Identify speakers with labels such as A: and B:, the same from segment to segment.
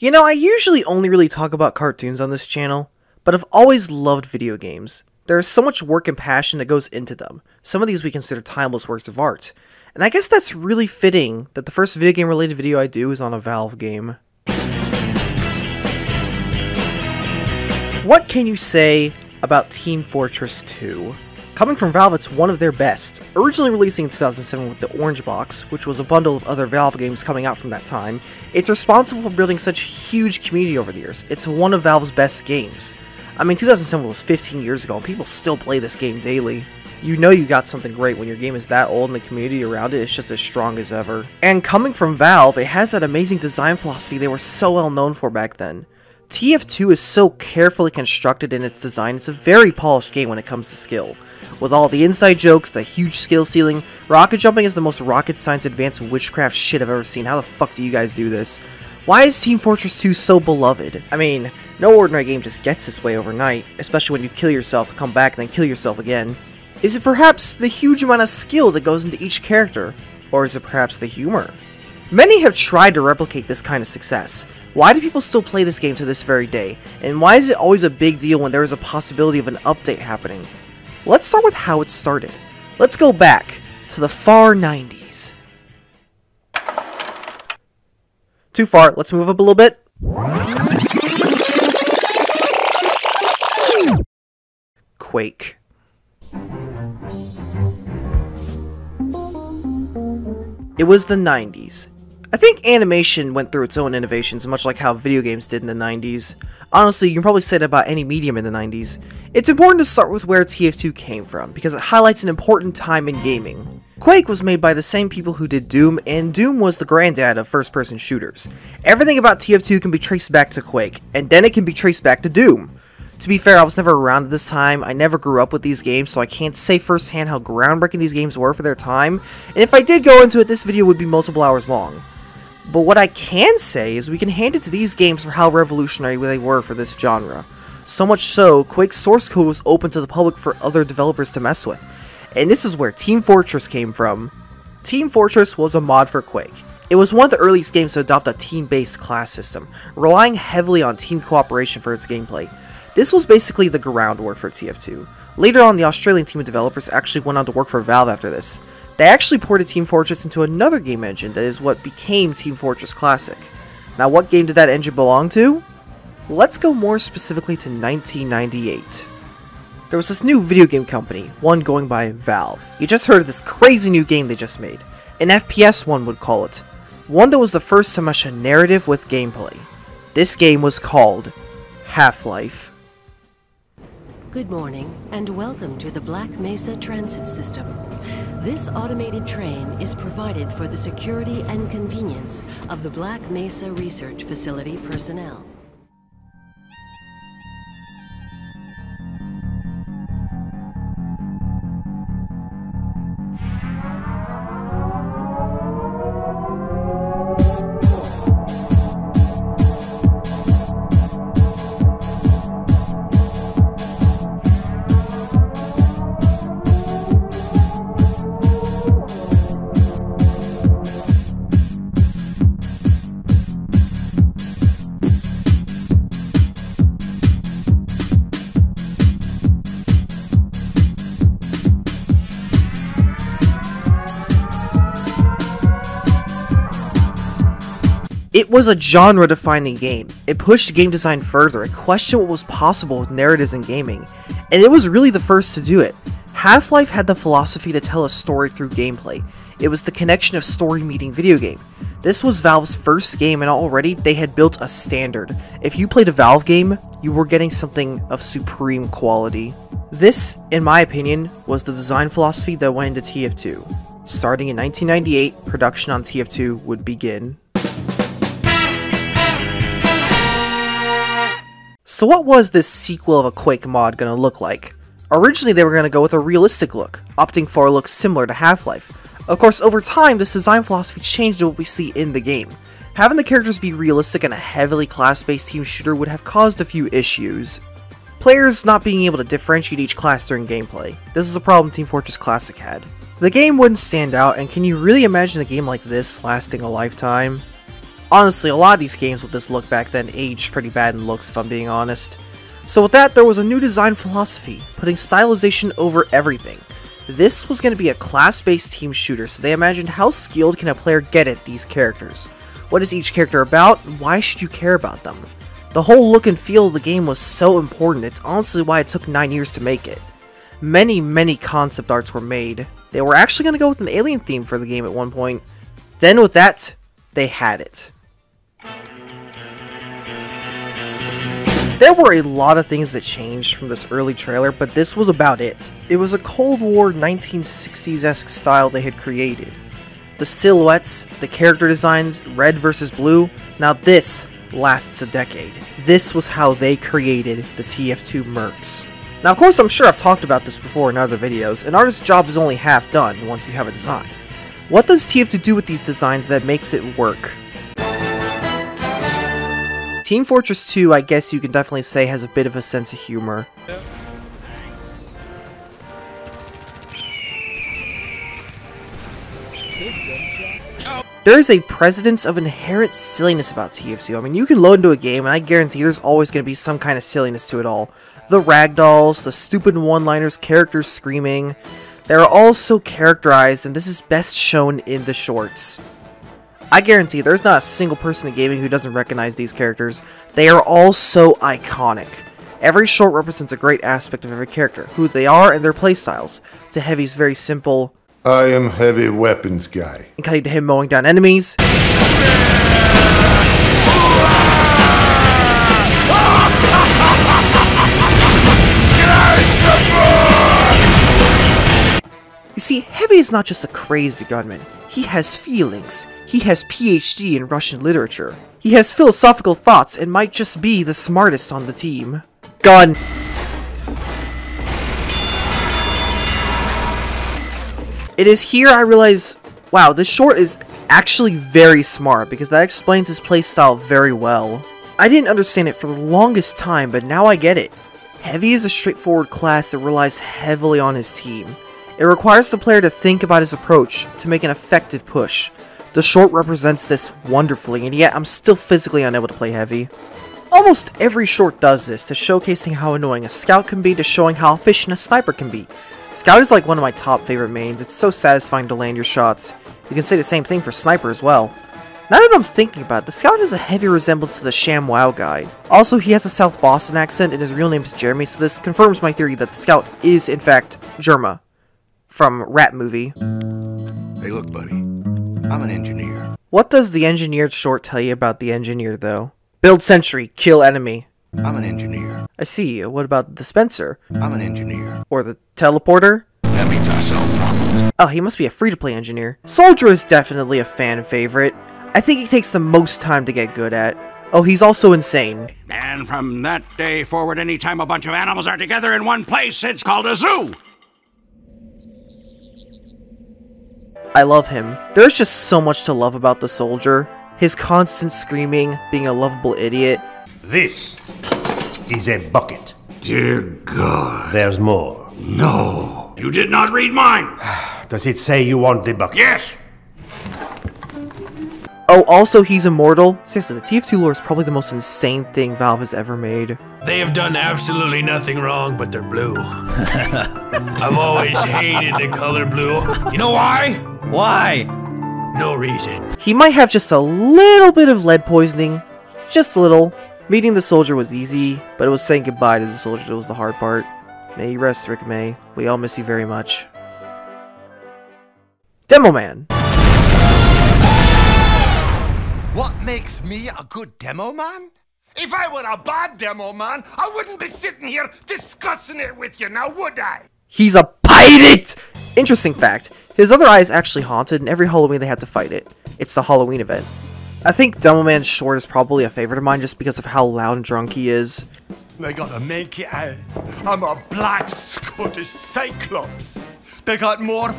A: You know, I usually only really talk about cartoons on this channel, but I've always loved video games. There is so much work and passion that goes into them. Some of these we consider timeless works of art. And I guess that's really fitting that the first video game related video I do is on a Valve game. What can you say about Team Fortress 2? Coming from Valve, it's one of their best. Originally releasing in 2007 with the Orange Box, which was a bundle of other Valve games coming out from that time, it's responsible for building such a huge community over the years. It's one of Valve's best games. I mean, 2007 was 15 years ago, and people still play this game daily. You know you got something great when your game is that old and the community around it is just as strong as ever. And coming from Valve, it has that amazing design philosophy they were so well known for back then. TF2 is so carefully constructed in its design, it's a very polished game when it comes to skill. With all the inside jokes, the huge skill ceiling, rocket jumping is the most rocket science advanced witchcraft shit I've ever seen. How the fuck do you guys do this? Why is Team Fortress 2 so beloved? I mean, no ordinary game just gets this way overnight, especially when you kill yourself, come back, and then kill yourself again. Is it perhaps the huge amount of skill that goes into each character? Or is it perhaps the humor? Many have tried to replicate this kind of success. Why do people still play this game to this very day? And why is it always a big deal when there is a possibility of an update happening? Let's start with how it started. Let's go back to the far 90s. Too far, let's move up a little bit. Quake. It was the 90s. I think animation went through its own innovations, much like how video games did in the 90s. Honestly, you can probably say that about any medium in the 90s. It's important to start with where TF2 came from, because it highlights an important time in gaming. Quake was made by the same people who did Doom, and Doom was the granddad of first-person shooters. Everything about TF2 can be traced back to Quake, and then it can be traced back to Doom. To be fair, I was never around at this time, I never grew up with these games, so I can't say firsthand how groundbreaking these games were for their time, and if I did go into it, this video would be multiple hours long. But what I can say is we can hand it to these games for how revolutionary they were for this genre. So much so, Quake's source code was open to the public for other developers to mess with. And this is where Team Fortress came from. Team Fortress was a mod for Quake. It was one of the earliest games to adopt a team-based class system, relying heavily on team cooperation for its gameplay. This was basically the groundwork for TF2. Later on, the Australian team of developers actually went on to work for Valve after this. They actually ported Team Fortress into another game engine that is what became Team Fortress Classic. Now what game did that engine belong to? Let's go more specifically to 1998. There was this new video game company, one going by Valve. You just heard of this crazy new game they just made. An FPS one would call it. One that was the first to mesh a narrative with gameplay. This game was called Half-Life.
B: Good morning, and welcome to the Black Mesa Transit System. This automated train is provided for the security and convenience of the Black Mesa Research Facility personnel.
A: It was a genre-defining game. It pushed game design further, it questioned what was possible with narratives in gaming, and it was really the first to do it. Half-Life had the philosophy to tell a story through gameplay. It was the connection of story meeting video game. This was Valve's first game and already they had built a standard. If you played a Valve game, you were getting something of supreme quality. This, in my opinion, was the design philosophy that went into TF2. Starting in 1998, production on TF2 would begin. So what was this sequel of a Quake mod gonna look like? Originally they were gonna go with a realistic look, opting for a look similar to Half-Life. Of course, over time, this design philosophy changed to what we see in the game. Having the characters be realistic in a heavily class-based team shooter would have caused a few issues. Players not being able to differentiate each class during gameplay. This is a problem Team Fortress Classic had. The game wouldn't stand out, and can you really imagine a game like this lasting a lifetime? Honestly, a lot of these games with this look back then aged pretty bad in looks if I'm being honest. So with that, there was a new design philosophy, putting stylization over everything. This was going to be a class-based team shooter, so they imagined how skilled can a player get at these characters. What is each character about, why should you care about them? The whole look and feel of the game was so important, it's honestly why it took 9 years to make it. Many, many concept arts were made. They were actually going to go with an alien theme for the game at one point. Then with that, they had it. There were a lot of things that changed from this early trailer, but this was about it. It was a Cold War 1960s-esque style they had created. The silhouettes, the character designs, red versus blue, now this lasts a decade. This was how they created the TF2 Mercs. Now of course I'm sure I've talked about this before in other videos, an artist's job is only half done once you have a design. What does TF2 do with these designs that makes it work? Team Fortress 2, I guess you can definitely say, has a bit of a sense of humor. There is a precedence of inherent silliness about TF2. I mean, you can load into a game, and I guarantee there's always going to be some kind of silliness to it all. The ragdolls, the stupid one-liners, characters screaming, they're all so characterized, and this is best shown in the shorts. I guarantee there's not a single person in gaming who doesn't recognize these characters. They are all so iconic. Every short represents a great aspect of every character, who they are and their playstyles. To Heavy's very simple,
C: I am heavy weapons guy.
A: and cutting to him mowing down enemies. You see, Heavy is not just a crazy gunman. He has feelings. He has PhD in Russian literature. He has philosophical thoughts and might just be the smartest on the team. Gun. It is here I realize, wow, this short is actually very smart because that explains his playstyle very well. I didn't understand it for the longest time, but now I get it. Heavy is a straightforward class that relies heavily on his team. It requires the player to think about his approach to make an effective push. The short represents this wonderfully, and yet I'm still physically unable to play Heavy. Almost every short does this, to showcasing how annoying a scout can be to showing how efficient a sniper can be. Scout is like one of my top favorite mains, it's so satisfying to land your shots. You can say the same thing for Sniper as well. Now that I'm thinking about it, the Scout has a heavy resemblance to the Sham Wow guy. Also, he has a South Boston accent and his real name is Jeremy, so this confirms my theory that the Scout is, in fact, Jerma. From Rat Movie.
D: Hey, look, buddy. I'm an engineer.
A: What does the engineered short tell you about the engineer, though? Build sentry, kill enemy.
D: I'm an engineer.
A: I see. What about the dispenser?
D: I'm an engineer.
A: Or the teleporter?
D: That means I solve problems.
A: Oh, he must be a free-to-play engineer. Soldier is definitely a fan favorite. I think he takes the most time to get good at. Oh, he's also insane.
E: And from that day forward, anytime a bunch of animals are together in one place, it's called a zoo.
A: I love him. There's just so much to love about the soldier. His constant screaming, being a lovable idiot.
F: This is a bucket.
E: Dear God.
F: There's more.
E: No. You did not read mine.
F: Does it say you want the bucket?
E: Yes.
A: Oh, also he's immortal. Seriously, the TF2 lore is probably the most insane thing Valve has ever made.
G: They have done absolutely nothing wrong, but they're blue. I've always hated the color blue. You know why?
H: Why?
G: No reason.
A: He might have just a little bit of lead poisoning. Just a little. Meeting the soldier was easy, but it was saying goodbye to the soldier that was the hard part. May you rest, Rick May. We all miss you very much. Demo Man.
I: What makes me a good demo man? If I were a bad demo man, I wouldn't be sitting here discussing it with you now, would I?
A: He's a pirate! Interesting fact, his other eye is actually haunted and every Halloween they had to fight it. It's the Halloween event. I think Demo short is probably a favorite of mine just because of how loud and drunk he is.
I: They got a manky eye. I'm a black Scottish cyclops. They got more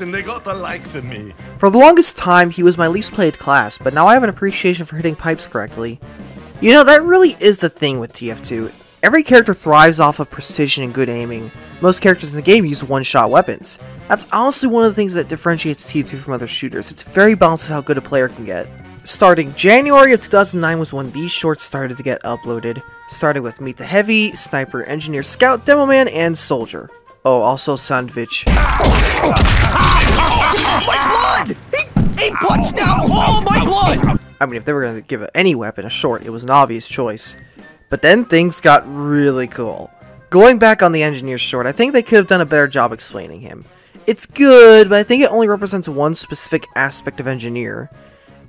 I: and they got the likes of me.
A: For the longest time, he was my least played class, but now I have an appreciation for hitting pipes correctly. You know, that really is the thing with TF2. Every character thrives off of precision and good aiming. Most characters in the game use one-shot weapons. That's honestly one of the things that differentiates T2 from other shooters. It's very balanced with how good a player can get. Starting January of 2009 was when these shorts started to get uploaded, starting with Meet the Heavy, Sniper, Engineer, Scout, Demo Man, and Soldier. Oh, also Sandwich.
H: my blood! He, he punched out all my blood!
A: I mean, if they were going to give any weapon a short, it was an obvious choice. But then things got really cool. Going back on the engineer short, I think they could have done a better job explaining him. It's good, but I think it only represents one specific aspect of engineer.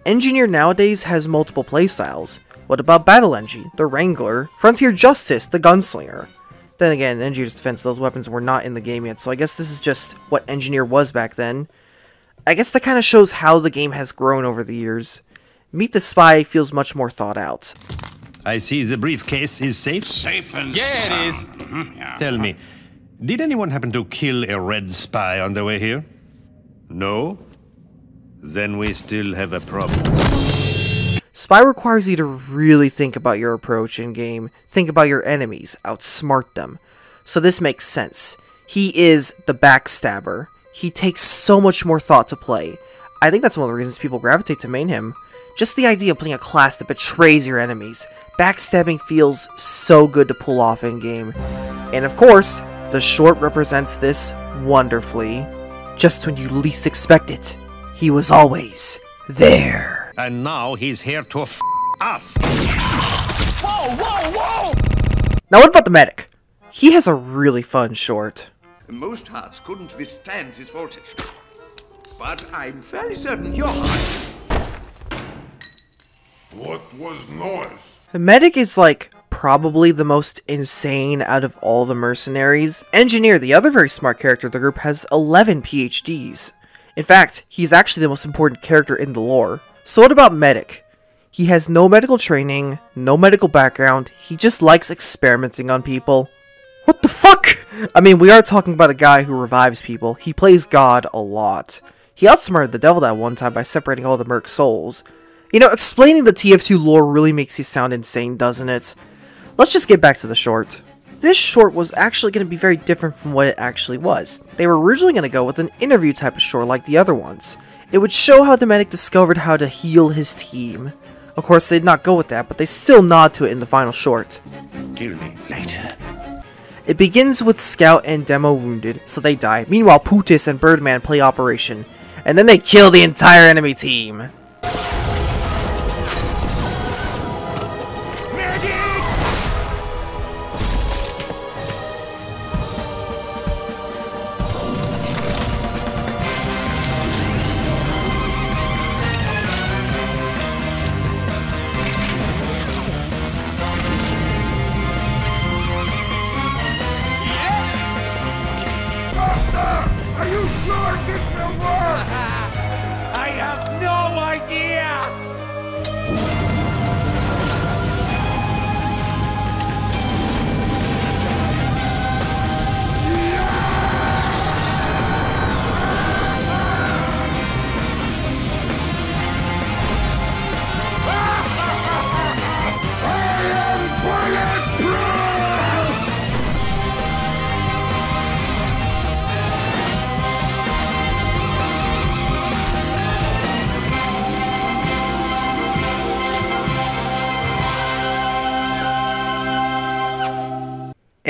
A: Engineer nowadays has multiple playstyles. What about Battle Engie, the Wrangler, Frontier Justice, the Gunslinger? Then again, Engineer's Defense, those weapons were not in the game yet, so I guess this is just what Engineer was back then. I guess that kind of shows how the game has grown over the years. Meet the Spy feels much more thought out.
J: I see the briefcase is safe.
E: Safe and
J: Yeah, it is.
E: Mhm, yeah.
J: Tell me, did anyone happen to kill a red spy on the way here? No? Then we still have a problem.
A: Spy requires you to really think about your approach in game, think about your enemies, outsmart them. So this makes sense. He is the backstabber. He takes so much more thought to play. I think that's one of the reasons people gravitate to main him. Just the idea of playing a class that betrays your enemies. Backstabbing feels so good to pull off in game. And of course, the short represents this wonderfully. Just when you least expect it, he was always there.
J: And now he's here to f us.
H: Whoa, whoa, whoa!
A: Now what about the medic? He has a really fun short.
K: Most hearts couldn't withstand this voltage. But I'm fairly certain your heart.
C: What was noise?
A: The medic is like probably the most insane out of all the mercenaries. Engineer, the other very smart character of the group, has 11 PhDs. In fact, he's actually the most important character in the lore. So what about medic? He has no medical training, no medical background, he just likes experimenting on people. What the fuck? I mean, we are talking about a guy who revives people. He plays God a lot. He outsmarted the devil that one time by separating all the merc souls. You know, explaining the TF2 lore really makes you sound insane, doesn't it? Let's just get back to the short. This short was actually going to be very different from what it actually was. They were originally going to go with an interview type of short like the other ones. It would show how the medic discovered how to heal his team. Of course, they did not go with that, but they still nod to it in the final short.
J: Kill me later.
A: It begins with Scout and Demo wounded, so they die. Meanwhile, Putis and Birdman play Operation, and then they kill the entire enemy team.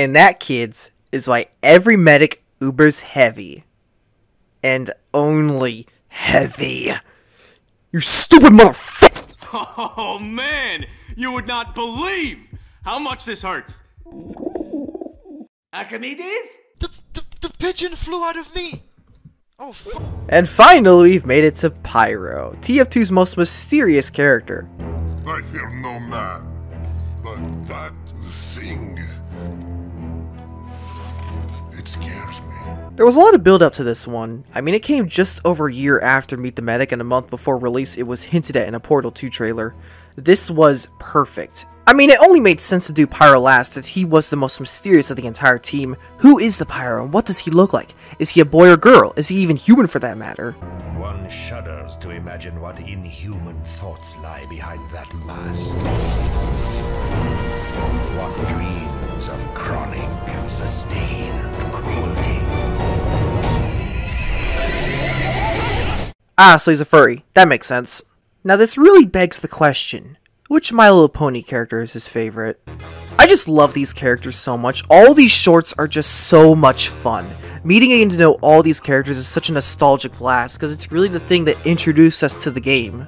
A: And that, kids, is why every medic Uber's heavy. And only heavy. You stupid motherfucker!
L: Oh man, you would not believe how much this hurts.
H: Archimedes?
I: The, the, the pigeon flew out of me. Oh, fuck.
A: And finally, we've made it to Pyro, TF2's most mysterious character.
C: I fear no man, but that
A: There was a lot of build up to this one. I mean, it came just over a year after Meet the Medic, and a month before release, it was hinted at in a Portal 2 trailer. This was perfect. I mean, it only made sense to do Pyro last, as he was the most mysterious of the entire team. Who is the Pyro, and what does he look like? Is he a boy or girl? Is he even human for that matter?
F: One shudders to imagine what inhuman thoughts lie behind that mask. One dreams of chronic and sustained cruelty.
A: Ah, so he's a furry. That makes sense. Now this really begs the question, which My Little Pony character is his favorite? I just love these characters so much. All these shorts are just so much fun. Meeting and getting to know all these characters is such a nostalgic blast because it's really the thing that introduced us to the game.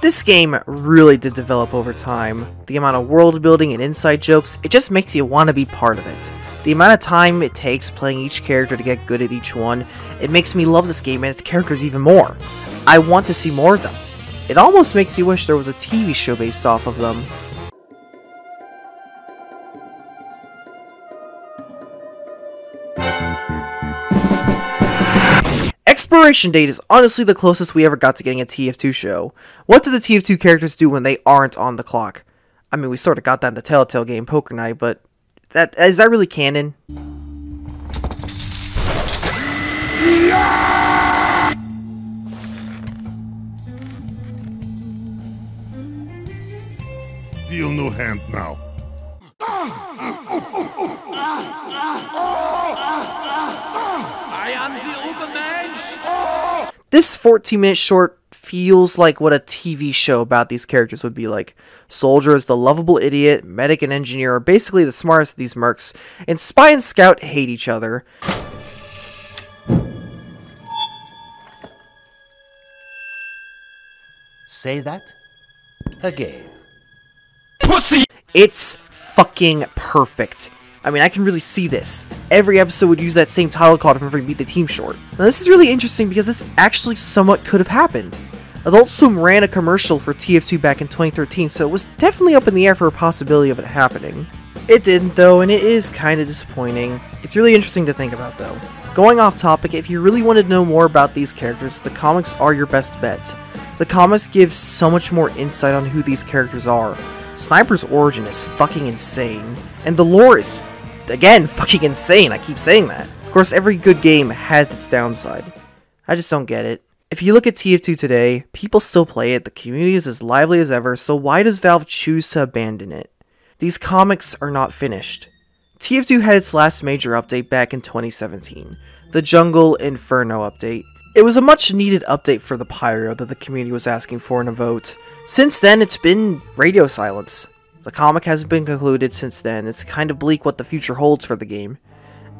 A: This game really did develop over time. The amount of world building and inside jokes, it just makes you want to be part of it. The amount of time it takes playing each character to get good at each one, it makes me love this game and its characters even more. I want to see more of them. It almost makes you wish there was a TV show based off of them. Expiration date is honestly the closest we ever got to getting a TF2 show. What do the TF2 characters do when they aren't on the clock? I mean, we sort of got that in the Telltale game Poker Night, but that is that really canon?
C: Deal no hand now.
H: I am the Ubermensch.
A: This 14 minute short feels like what a TV show about these characters would be like. Soldier is the lovable idiot, medic and engineer are basically the smartest of these mercs, and Spy and Scout hate each other.
F: Say that again.
H: Pussy!
A: It's fucking perfect. I mean, I can really see this. Every episode would use that same title card if we beat the team short. Now, this is really interesting because this actually somewhat could have happened. Adult Swim ran a commercial for TF2 back in 2013, so it was definitely up in the air for a possibility of it happening. It didn't, though, and it is kinda disappointing. It's really interesting to think about, though. Going off topic, if you really wanted to know more about these characters, the comics are your best bet. The comics give so much more insight on who these characters are. Sniper's origin is fucking insane, and the lore is, again, fucking insane, I keep saying that. Of course, every good game has its downside. I just don't get it. If you look at TF2 today, people still play it, the community is as lively as ever, so why does Valve choose to abandon it? These comics are not finished. TF2 had its last major update back in 2017, the Jungle Inferno update. It was a much needed update for the Pyro that the community was asking for in a vote. Since then, it's been radio silence. The comic hasn't been concluded since then, it's kind of bleak what the future holds for the game.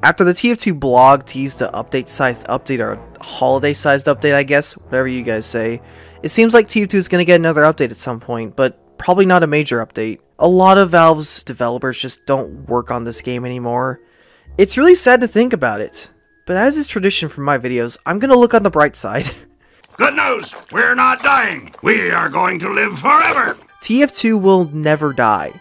A: After the TF2 blog teased a update-sized update, or holiday-sized update I guess, whatever you guys say, it seems like TF2 is going to get another update at some point, but probably not a major update. A lot of Valve's developers just don't work on this game anymore. It's really sad to think about it. But as is tradition for my videos, I'm gonna look on the bright side.
E: Good news! We're not dying! We are going to live forever!
A: TF2 will never die.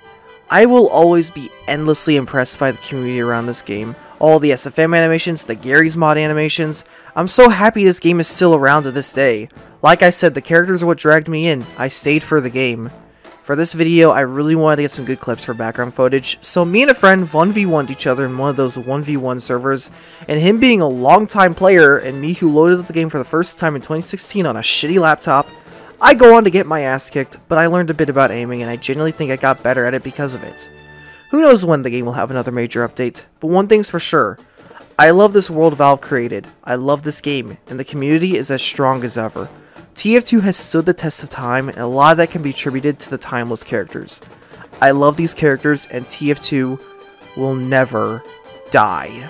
A: I will always be endlessly impressed by the community around this game. All the SFM animations, the Garry's Mod animations. I'm so happy this game is still around to this day. Like I said, the characters are what dragged me in. I stayed for the game. For this video, I really wanted to get some good clips for background footage, so me and a friend 1v1'd each other in one of those 1v1 servers, and him being a longtime player, and me who loaded up the game for the first time in 2016 on a shitty laptop, I go on to get my ass kicked, but I learned a bit about aiming, and I genuinely think I got better at it because of it. Who knows when the game will have another major update, but one thing's for sure. I love this world Valve created, I love this game, and the community is as strong as ever. TF2 has stood the test of time, and a lot of that can be attributed to the timeless characters. I love these characters, and TF2 will never die.